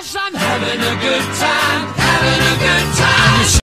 Yes, I'm having a good time.